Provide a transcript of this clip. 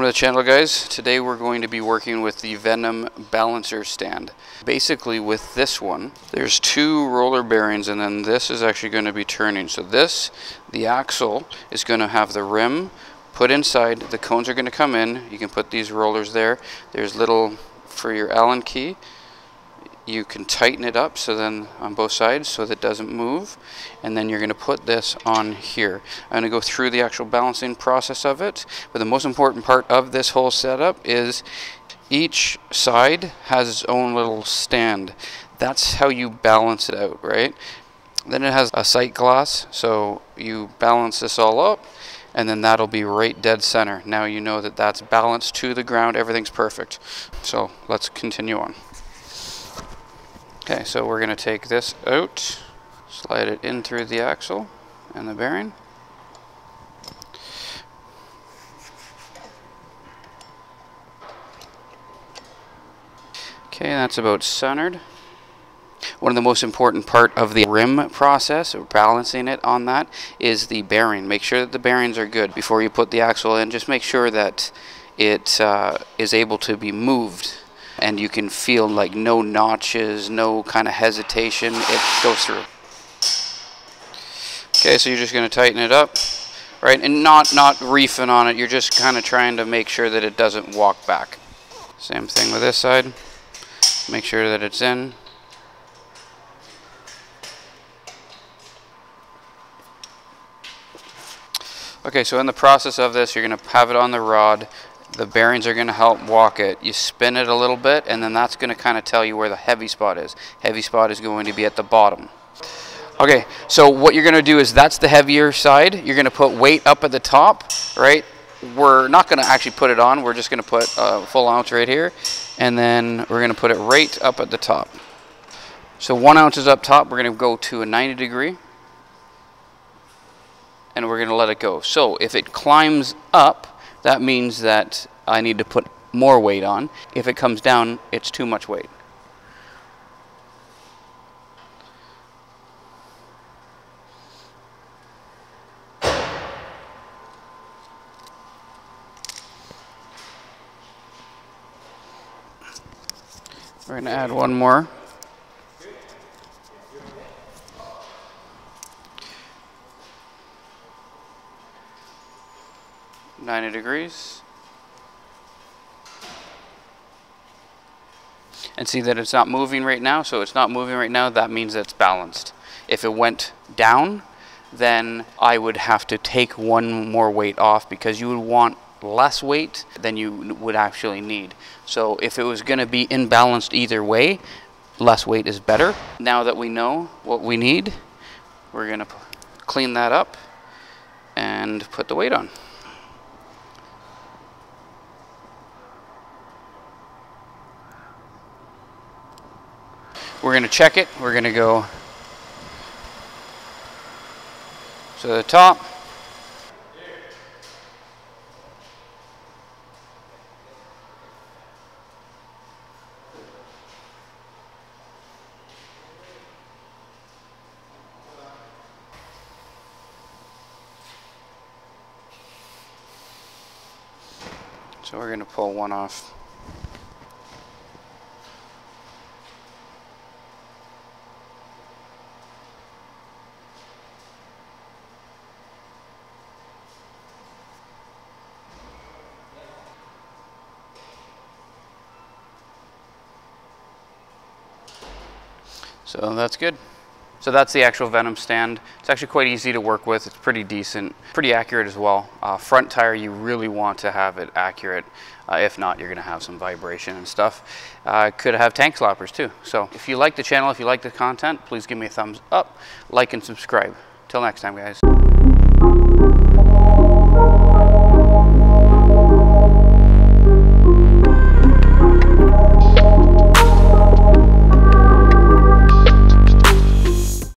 the channel guys. Today we're going to be working with the Venom balancer stand. Basically with this one, there's two roller bearings and then this is actually going to be turning. So this, the axle, is going to have the rim put inside. The cones are going to come in. You can put these rollers there. There's little for your Allen key you can tighten it up so then on both sides so that it doesn't move and then you're going to put this on here. I'm going to go through the actual balancing process of it but the most important part of this whole setup is each side has its own little stand. That's how you balance it out, right? Then it has a sight glass so you balance this all up and then that'll be right dead center. Now you know that that's balanced to the ground, everything's perfect. So let's continue on. Okay, so we're going to take this out, slide it in through the axle and the bearing. Okay, that's about centered. One of the most important part of the rim process, balancing it on that, is the bearing. Make sure that the bearings are good before you put the axle in. Just make sure that it uh, is able to be moved and you can feel like no notches, no kind of hesitation. It goes through. Okay, so you're just going to tighten it up, right? And not, not reefing on it. You're just kind of trying to make sure that it doesn't walk back. Same thing with this side. Make sure that it's in. Okay, so in the process of this, you're going to have it on the rod the bearings are going to help walk it. You spin it a little bit and then that's going to kind of tell you where the heavy spot is. Heavy spot is going to be at the bottom. Okay, so what you're going to do is that's the heavier side. You're going to put weight up at the top, right? We're not going to actually put it on. We're just going to put a full ounce right here. And then we're going to put it right up at the top. So one ounce is up top. We're going to go to a 90 degree. And we're going to let it go. So if it climbs up, that means that I need to put more weight on. If it comes down, it's too much weight. We're going to add one more. 90 degrees. And see that it's not moving right now, so it's not moving right now, that means it's balanced. If it went down, then I would have to take one more weight off because you would want less weight than you would actually need. So if it was going to be imbalanced either way, less weight is better. Now that we know what we need, we're going to clean that up and put the weight on. We're going to check it. We're going to go to the top. So we're going to pull one off. So that's good. So that's the actual Venom stand. It's actually quite easy to work with. It's pretty decent, pretty accurate as well. Uh, front tire, you really want to have it accurate. Uh, if not, you're gonna have some vibration and stuff. Uh, could have tank slappers too. So if you like the channel, if you like the content, please give me a thumbs up, like and subscribe. Till next time, guys.